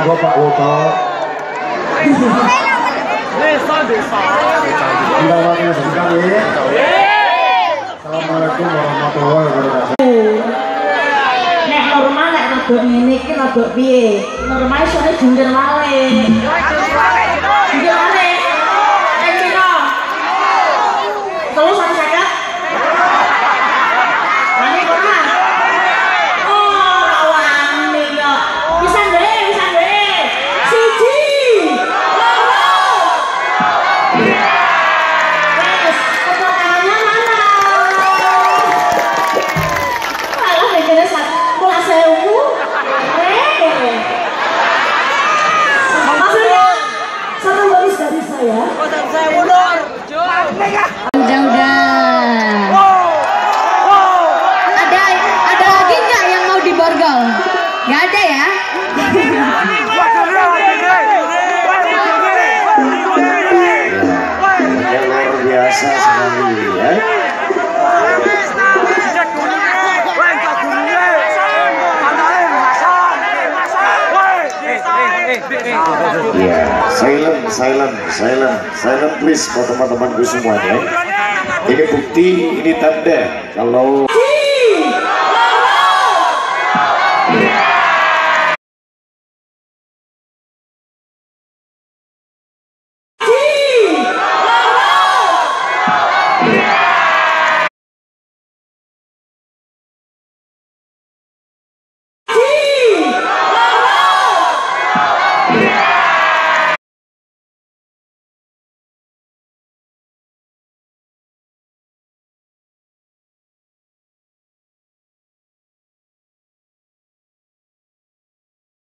monggo Pak Woto. Assalamualaikum warahmatullahi wabarakatuh. Nek normal nek rodok ngene iki rodok piye? Normal sore jungkir wale. 在我的 Ya, silent, silent, silent, silent please buat teman-temanku semuanya. Ini bukti, ini tanda kalau. Loro.